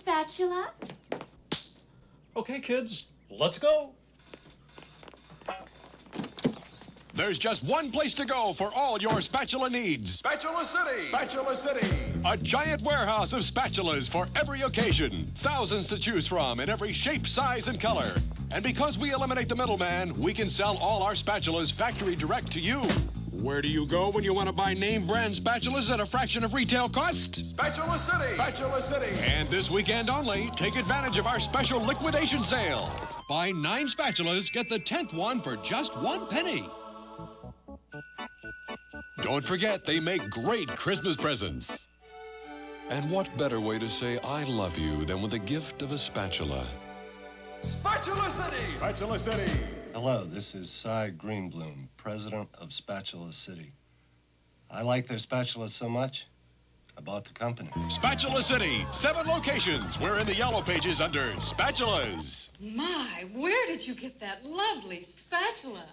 spatula? Okay, kids, let's go. There's just one place to go for all your spatula needs. Spatula City! Spatula City! A giant warehouse of spatulas for every occasion. Thousands to choose from in every shape, size, and color. And because we eliminate the middleman, we can sell all our spatulas factory direct to you. Where do you go when you want to buy name brand spatulas at a fraction of retail cost? Spatula City! Spatula City! And this weekend only, take advantage of our special liquidation sale. Buy nine spatulas, get the tenth one for just one penny. Don't forget, they make great Christmas presents. And what better way to say I love you than with the gift of a spatula? Spatula City! Spatula City! Hello, this is Cy Greenbloom, president of Spatula City. I like their spatulas so much, I bought the company. Spatula City, seven locations. We're in the yellow pages under spatulas. My, where did you get that lovely spatula?